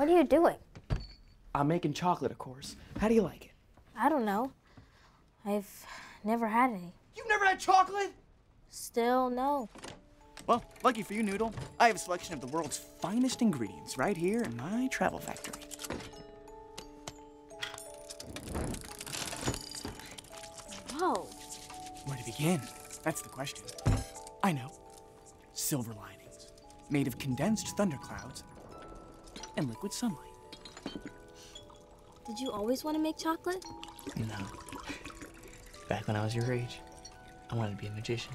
What are you doing? I'm making chocolate, of course. How do you like it? I don't know. I've never had any. You've never had chocolate? Still, no. Well, lucky for you, Noodle, I have a selection of the world's finest ingredients right here in my travel factory. Whoa. Where to begin? That's the question. I know. Silver linings, made of condensed thunderclouds and liquid sunlight. Did you always want to make chocolate? No. Back when I was your age, I wanted to be a magician.